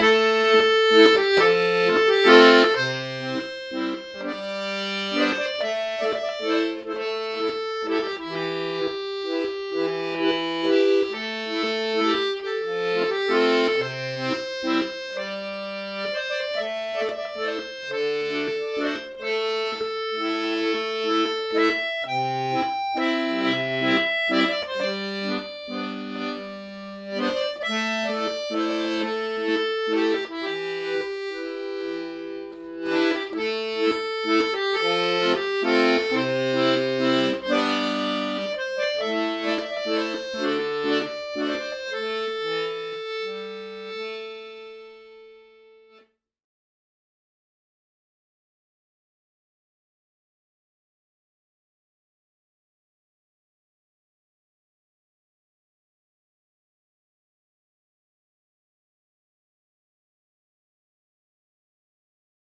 Música